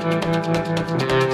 Música